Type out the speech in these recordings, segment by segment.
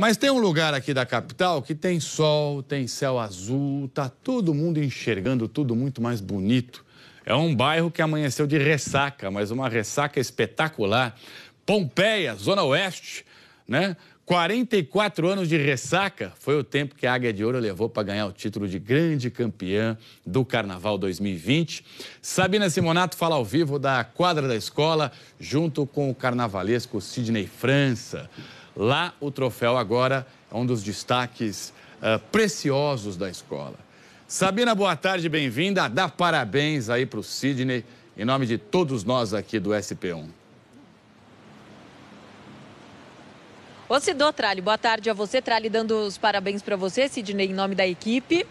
Mas tem um lugar aqui da capital que tem sol, tem céu azul, tá todo mundo enxergando tudo muito mais bonito. É um bairro que amanheceu de ressaca, mas uma ressaca espetacular. Pompeia, Zona Oeste, né? 44 anos de ressaca foi o tempo que a Águia de Ouro levou para ganhar o título de grande campeã do Carnaval 2020. Sabina Simonato fala ao vivo da quadra da escola, junto com o carnavalesco Sidney França. Lá, o troféu agora é um dos destaques uh, preciosos da escola. Sabina, boa tarde, bem-vinda. Dá parabéns aí para o Sidney, em nome de todos nós aqui do SP1. Ô Trali, boa tarde a você. Trali dando os parabéns para você, Sidney, em nome da equipe.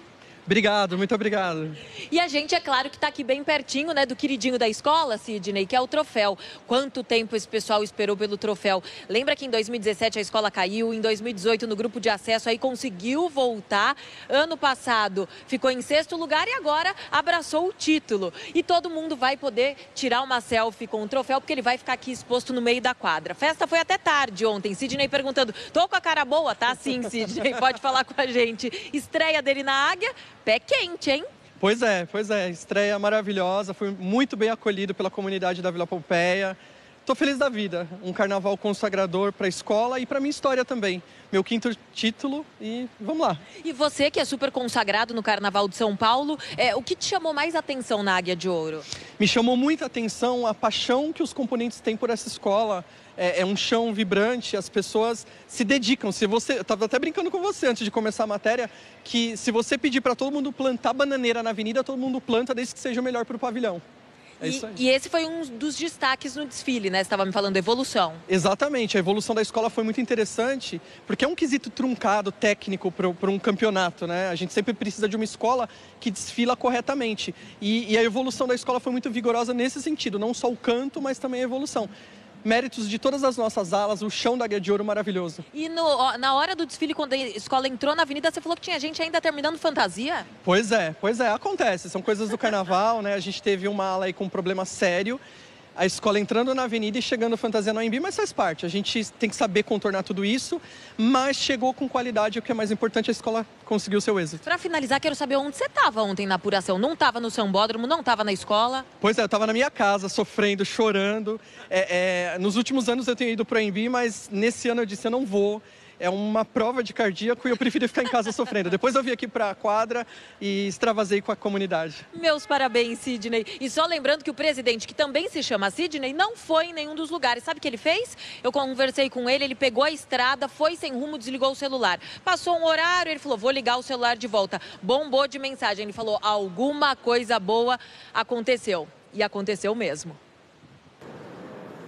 Obrigado, muito obrigado. E a gente, é claro, que está aqui bem pertinho, né, do queridinho da escola, Sidney, que é o troféu. Quanto tempo esse pessoal esperou pelo troféu? Lembra que em 2017 a escola caiu, em 2018 no grupo de acesso aí conseguiu voltar. Ano passado ficou em sexto lugar e agora abraçou o título. E todo mundo vai poder tirar uma selfie com o troféu, porque ele vai ficar aqui exposto no meio da quadra. Festa foi até tarde ontem. Sidney perguntando: tô com a cara boa? Tá sim, Sidney, pode falar com a gente. Estreia dele na Águia pé quente, hein? Pois é, pois é. Estreia maravilhosa, fui muito bem acolhido pela comunidade da Vila Pompeia. Estou feliz da vida. Um carnaval consagrador para a escola e para minha história também. Meu quinto título e vamos lá. E você que é super consagrado no Carnaval de São Paulo, é, o que te chamou mais atenção na Águia de Ouro? Me chamou muita atenção a paixão que os componentes têm por essa escola. É, é um chão vibrante, as pessoas se dedicam. Se você, eu estava até brincando com você antes de começar a matéria, que se você pedir para todo mundo plantar bananeira na avenida, todo mundo planta, desde que seja o melhor para o pavilhão. É e, e, esse foi um dos destaques no desfile, né? Você estava me falando, evolução. Exatamente, a evolução da escola foi muito interessante, porque é um quesito truncado, técnico, para um campeonato, né? A gente sempre precisa de uma escola que desfila corretamente. E, e a evolução da escola foi muito vigorosa nesse sentido, não só o canto, mas também a evolução méritos de todas as nossas alas, o chão da Guia de Ouro maravilhoso. E no, na hora do desfile, quando a escola entrou na avenida, você falou que tinha gente ainda terminando fantasia? Pois é, pois é, acontece. São coisas do carnaval, né? A gente teve uma ala aí com um problema sério a escola entrando na avenida e chegando fantasia no AMB, mas faz parte. A gente tem que saber contornar tudo isso, mas chegou com qualidade, o que é mais importante, a escola conseguiu seu êxito. Para finalizar, quero saber onde você estava ontem na apuração. Não estava no Sambódromo, não estava na escola? Pois é, eu estava na minha casa, sofrendo, chorando. É, é, nos últimos anos eu tenho ido para o AMB, mas nesse ano eu disse, eu não vou é uma prova de cardíaco e eu prefiro ficar em casa sofrendo. Depois eu vim aqui para a quadra e extravasei com a comunidade. Meus parabéns, Sidney. E só lembrando que o presidente, que também se chama Sidney, não foi em nenhum dos lugares. Sabe o que ele fez? Eu conversei com ele, ele pegou a estrada, foi sem rumo, desligou o celular. Passou um horário, ele falou: vou ligar o celular de volta. Bombou de mensagem. Ele falou: alguma coisa boa aconteceu. E aconteceu mesmo.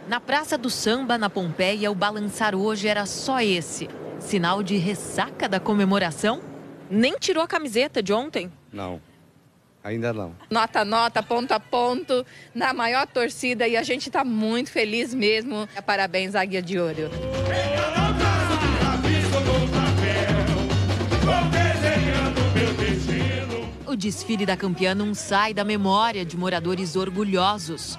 Na Praça do Samba, na Pompeia, o balançar hoje era só esse. Sinal de ressaca da comemoração? Nem tirou a camiseta de ontem? Não. Ainda não. Nota a nota, ponto a ponto, na maior torcida e a gente está muito feliz mesmo. Parabéns, Águia de Ouro. O desfile da campeã não sai da memória de moradores orgulhosos.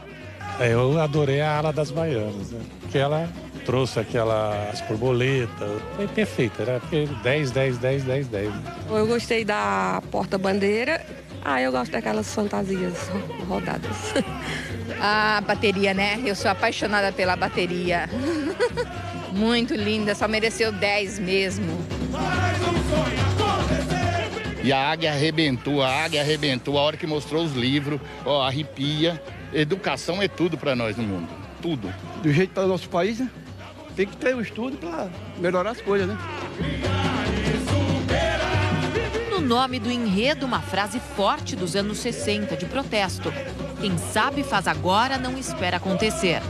É, eu adorei a ala das baianas, né? Porque ela trouxe aquelas borboletas. Foi perfeita, né? Porque 10, 10, 10, 10, 10. Eu gostei da porta-bandeira. Ah, eu gosto daquelas fantasias rodadas. A bateria, né? Eu sou apaixonada pela bateria. Muito linda, só mereceu 10 mesmo. E a águia arrebentou, a águia arrebentou. A hora que mostrou os livros, ó, arrepia. Educação é tudo para nós no mundo, tudo. Do jeito para o nosso país, né? Tem que ter o estudo para melhorar as coisas, né? No nome do enredo, uma frase forte dos anos 60 de protesto. Quem sabe faz agora, não espera acontecer.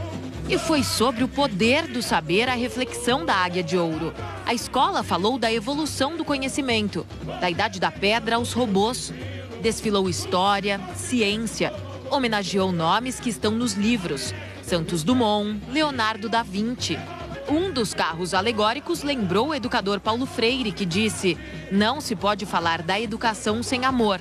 E foi sobre o poder do saber a reflexão da Águia de Ouro. A escola falou da evolução do conhecimento, da idade da pedra aos robôs. Desfilou história, ciência homenageou nomes que estão nos livros: Santos Dumont, Leonardo da Vinci. Um dos carros alegóricos lembrou o educador Paulo Freire, que disse: Não se pode falar da educação sem amor.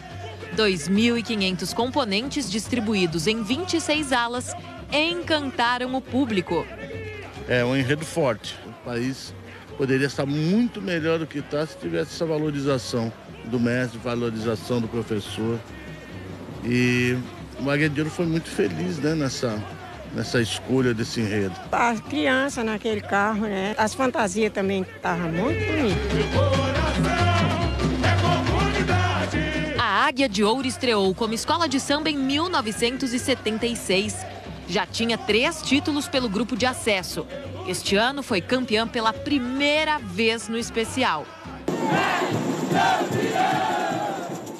2.500 componentes distribuídos em 26 alas encantaram o público. É um enredo forte. O país poderia estar muito melhor do que está se tivesse essa valorização do mestre, valorização do professor. E o Águia de Ouro foi muito feliz né, nessa, nessa escolha desse enredo. As crianças naquele carro, né? As fantasias também estavam muito bonitas. A Águia de Ouro estreou como escola de samba em 1976. Já tinha três títulos pelo grupo de acesso. Este ano foi campeã pela primeira vez no especial.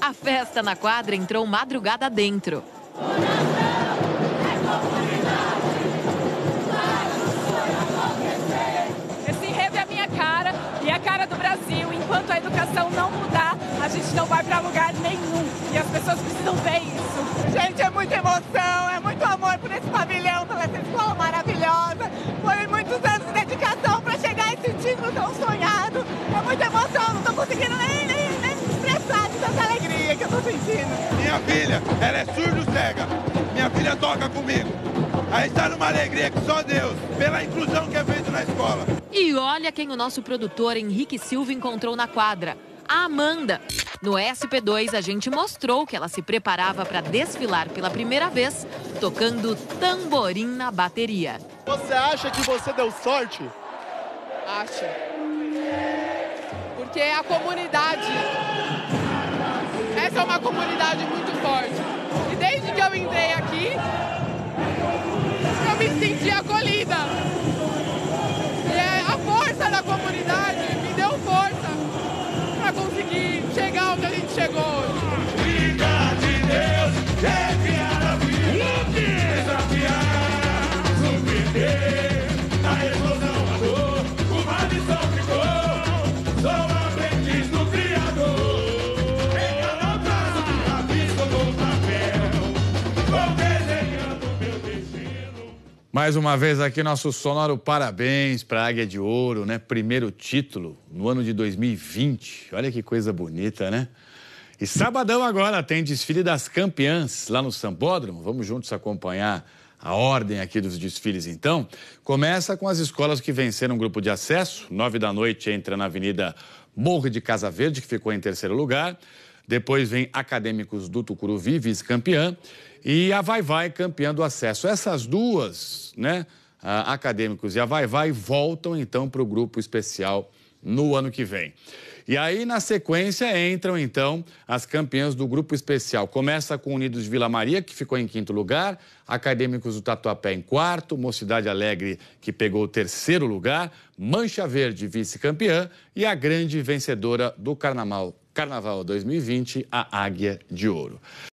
A festa na quadra entrou madrugada dentro. Esse enredo é a minha cara e a cara do Brasil. Enquanto a educação não mudar, a gente não vai para lugar nenhum. E as pessoas precisam ver isso. Gente, é muita emoção, é muito muita emoção, não estou conseguindo nem, nem, nem expressar de tanta alegria que eu estou sentindo. Minha filha, ela é surdo-cega. Minha filha toca comigo. A gente está numa alegria que só Deus, pela inclusão que é feita na escola. E olha quem o nosso produtor Henrique Silva encontrou na quadra. A Amanda. No SP2, a gente mostrou que ela se preparava para desfilar pela primeira vez, tocando tamborim na bateria. Você acha que você deu sorte? Acho. Porque a comunidade. Essa é uma comunidade muito forte. E desde que eu entrei aqui, eu me senti acolhida. E é a força da comunidade Mais uma vez aqui nosso sonoro parabéns para a Águia de Ouro, né? Primeiro título no ano de 2020. Olha que coisa bonita, né? E sabadão agora tem desfile das campeãs lá no Sambódromo. Vamos juntos acompanhar a ordem aqui dos desfiles, então. Começa com as escolas que venceram o grupo de acesso. Nove da noite entra na Avenida Morro de Casa Verde, que ficou em terceiro lugar. Depois vem Acadêmicos do Tucuruvi, vice-campeã. E a Vai Vai, campeã do acesso. Essas duas, né? Acadêmicos e a Vai Vai voltam, então, para o grupo especial no ano que vem. E aí, na sequência, entram então as campeãs do grupo especial. Começa com Unidos de Vila Maria, que ficou em quinto lugar, Acadêmicos do Tatuapé em quarto, Mocidade Alegre, que pegou o terceiro lugar, Mancha Verde, vice-campeã, e a grande vencedora do Carnaval, Carnaval 2020, a Águia de Ouro.